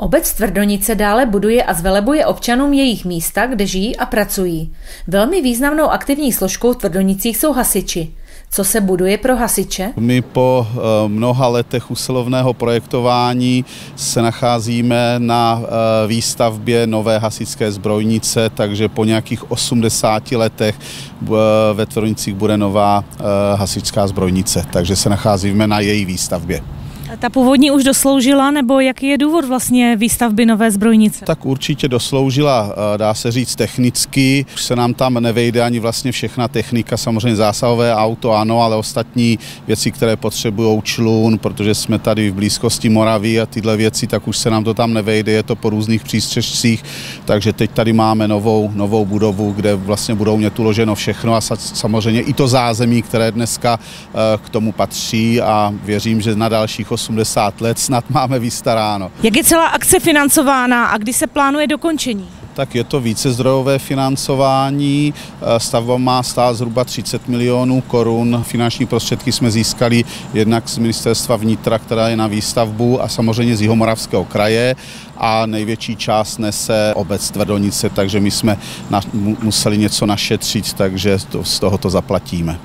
Obec Tvrdonice dále buduje a zvelebuje občanům jejich místa, kde žijí a pracují. Velmi významnou aktivní složkou v Tvrdonicích jsou hasiči. Co se buduje pro hasiče? My po eh, mnoha letech usilovného projektování se nacházíme na eh, výstavbě nové hasičské zbrojnice, takže po nějakých 80 letech eh, ve Tvrdonicích bude nová hasičská zbrojnice, takže se nacházíme na její výstavbě. Ta původní už dosloužila, nebo jaký je důvod vlastně výstavby nové zbrojnice? Tak určitě dosloužila, eh, dá se říct technicky. Už se nám tam nevejde ani vlastně všechna technika, samozřejmě zásahové auto ano, ale ostatní věci, které potřebují člun, protože jsme tady v blízkosti Moravy a tyhle věci, tak už se nám to tam nevejde, je to po různých přístřežcích, takže teď tady máme novou, novou budovu, kde vlastně budou mít uloženo všechno a samozřejmě i to zázemí, které dneska eh, k tomu patří a věřím, že na dalších 80 let snad máme vystaráno. Jak je celá akce financována a kdy se plánuje dokončení? tak je to více zdrojové financování. Eh, stavba má stát zhruba 30 milionů korun. Finanční prostředky jsme získali jednak z ministerstva vnitra, která je na výstavbu a samozřejmě z Jihomoravského kraje a největší část nese obec Tvrdonice, takže my jsme na, museli něco našetřit, takže to, z toho to zaplatíme.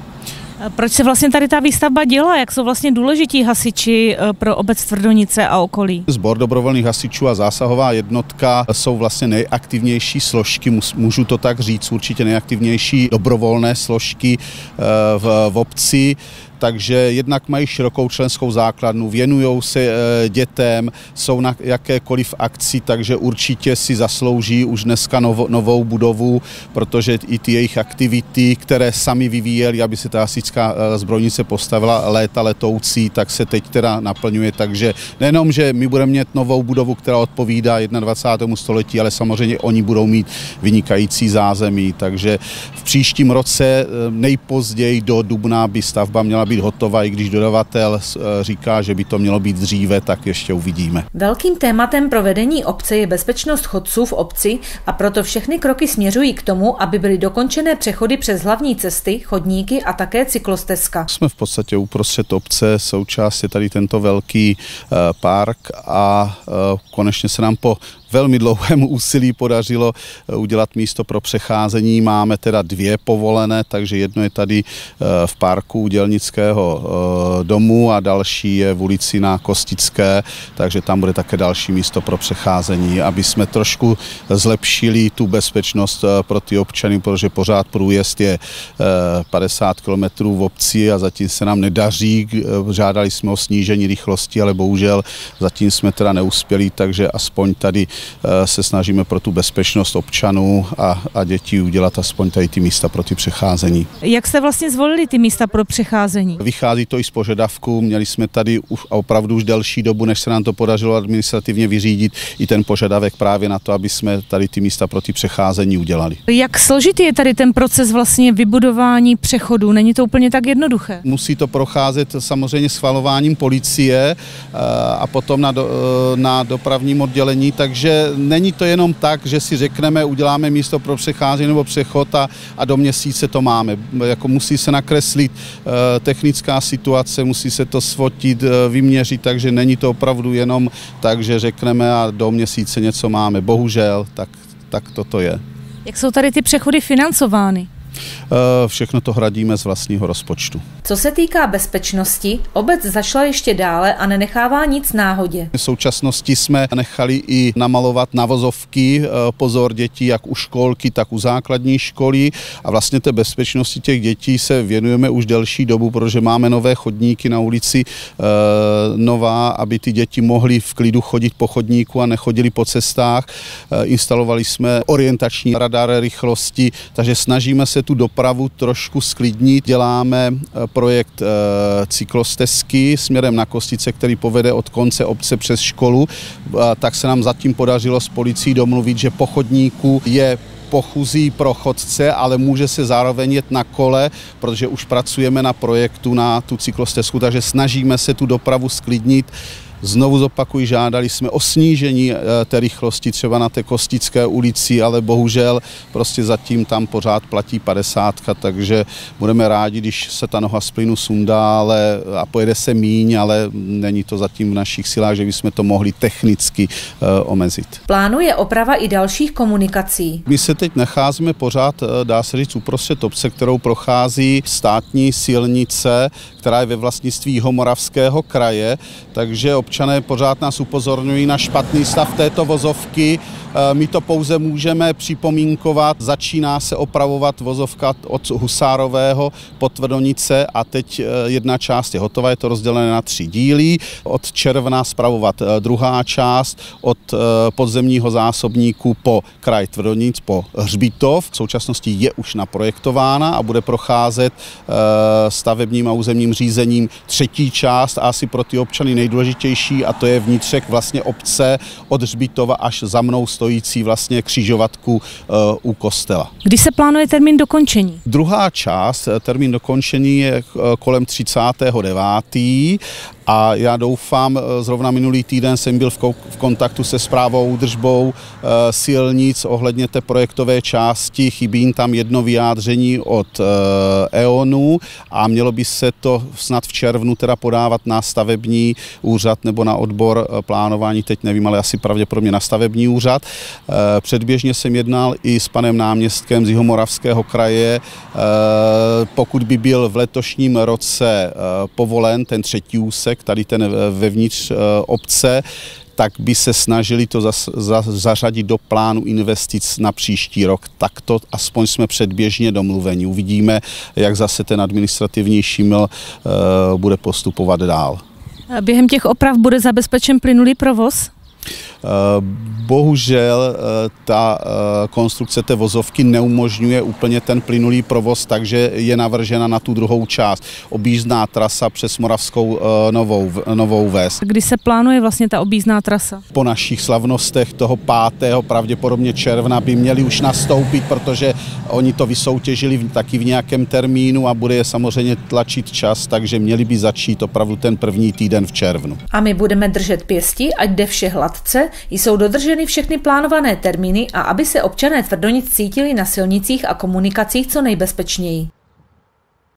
Proč se vlastně tady ta výstavba dělá? Jak jsou vlastně důležití hasiči eh, pro obec Tvrdonice a okolí? Zbor dobrovolných hasičů a zásahová jednotka jsou vlastně nejaktivnější složky, můžu to tak říct, určitě nejaktivnější dobrovolné složky eh, v, v obci takže jednak mají širokou členskou základnu, věnují se eh, dětem, jsou na jakékoliv akci, takže určitě si zaslouží už dneska novo, novou budovu, protože i ty jejich aktivity, které sami vyvíjeli, aby se ta hasičská eh, zbrojnice postavila léta letoucí, tak se teď teda naplňuje, takže nejenom, že my budeme mít novou budovu, která odpovídá 21. století, ale samozřejmě oni budou mít vynikající zázemí, takže v příštím roce eh, nejpozději do dubna by stavba měla být být hotová, i když dodavatel eh, říká, že by to mělo být dříve, tak ještě uvidíme. Velkým tématem pro vedení obce je bezpečnost chodců v obci a proto všechny kroky směřují k tomu, aby byly dokončené přechody přes hlavní cesty, chodníky a také cyklostezka. Jsme v podstatě uprostřed obce, součást je tady tento velký eh, park a eh, konečně se nám po velmi dlouhému úsilí podařilo udělat místo pro přecházení. Máme teda dvě povolené, takže jedno je tady v parku u dělnického eh, domu a další je v ulici na Kostické, takže tam bude také další místo pro přecházení, aby jsme trošku zlepšili tu bezpečnost pro ty občany, protože pořád průjezd je 50 km v obci a zatím se nám nedaří. Žádali jsme o snížení rychlosti, ale bohužel zatím jsme teda neuspěli, takže aspoň tady Eh, se snažíme pro tu bezpečnost občanů a, a dětí udělat aspoň tady ty místa pro ty přecházení. Jak jste vlastně zvolili ty místa pro přecházení? Vychází to i z požadavku. Měli jsme tady už, opravdu už delší dobu, než se nám to podařilo administrativně vyřídit, i ten požadavek právě na to, aby jsme tady ty místa pro ty přecházení udělali. Jak složitý je tady ten proces vlastně vybudování přechodu? Není to úplně tak jednoduché? Musí to procházet samozřejmě schvalováním policie eh, a potom na, do, eh, na dopravním oddělení, takže není to jenom tak, že si řekneme, uděláme místo pro přecházení nebo přechod a, a do měsíce to máme. Jako musí se nakreslit uh, technická situace, musí se to svotit, uh, vyměřit, takže není to opravdu jenom tak, že řekneme a do měsíce něco máme. Bohužel, tak, tak toto je. Jak jsou tady ty přechody financovány? Eh, všechno to hradíme z vlastního rozpočtu. Co se týká bezpečnosti, obec zašla ještě dále a nenechává nic náhodě. V současnosti jsme nechali i namalovat navozovky eh, pozor dětí, jak u školky, tak u základní školy a vlastně té bezpečnosti těch dětí se věnujeme už delší dobu, protože máme nové chodníky na ulici eh, nová, aby ty děti mohly v klidu chodit po chodníku a nechodili po cestách. Instalovali jsme orientační radar rychlosti, takže snažíme se tu dopravu trošku sklidnit. Děláme eh, projekt eh, cyklostezky směrem na Kostice, který povede od konce obce přes školu. Tak se nám zatím podařilo s policií domluvit, že po chodníku je pochuzí pro chodce, ale může se zároveň jet na kole, protože už pracujeme na projektu na tu cyklostezku, takže snažíme se tu dopravu sklidnit Znovu zopakuji, žádali jsme o snížení té rychlosti třeba na té Kostické ulici, ale bohužel prostě zatím tam pořád platí 50, takže budeme rádi, když se ta noha z plynu sundá ale, a pojede se míň, ale není to zatím v našich silách, že bychom to mohli technicky uh, omezit. Plánuje oprava i dalších komunikací. My se teď nacházíme pořád, dá se říct, uprostřed obce, kterou prochází státní silnice, která je ve vlastnictví Jihomoravského kraje, takže občané pořád nás upozorňují na špatný stav této vozovky. E, my to pouze můžeme připomínkovat. Začíná se opravovat vozovka od Husárového po Tvrdonice a teď e, jedna část je hotová, je to rozdělené na tři díly. Od června spravovat e, druhá část od podzemního zásobníku po kraj Tvrdonic, po Hřbitov. V současnosti je už naprojektována a bude procházet stavebním a územním řízením třetí část a asi pro ty občany nejdůležitější a to je vnitřek vlastně obce od Hřbitova až za mnou stojící vlastně křižovatku uh, u kostela. Kdy se plánuje termín dokončení? Druhá část, eh, termín dokončení je eh, kolem 39. A já doufám, zrovna minulý týden jsem byl v kontaktu se zprávou údržbou silnic ohledně té projektové části. Chybí tam jedno vyjádření od EONu a mělo by se to snad v červnu teda podávat na stavební úřad nebo na odbor eh, plánování, teď nevím, ale asi pravděpodobně na stavební úřad. Eh, předběžně jsem jednal i s panem náměstkem z Jihomoravského kraje. Eh, pokud by byl v letošním roce povolen ten třetí úsek, tady ten vevnitř obce, tak by se snažili to zas, za, zařadit do plánu investic na příští rok. Tak to aspoň jsme předběžně domluveni. Uvidíme, jak zase ten administrativní šiml uh, bude postupovat dál. Během těch oprav bude zabezpečen plynulý provoz? Eh, bohužel eh, ta eh, konstrukce té vozovky neumožňuje úplně ten plynulý provoz, takže je navržena na tu druhou část. Objízdná trasa přes Moravskou Novou, Novou Ves. Kdy se plánuje vlastně ta objízdná trasa? Po našich slavnostech toho 5. pravděpodobně června by měli už nastoupit, protože oni to vysoutěžili taky v nějakém termínu a bude je samozřejmě tlačit čas, takže měli by začít opravdu ten první týden v červnu. A my budeme držet pěsti, ať jde vše hladce, jsou dodrženy všechny plánované termíny a aby se občané Tvrdonic cítili na silnicích a komunikacích co nejbezpečněji.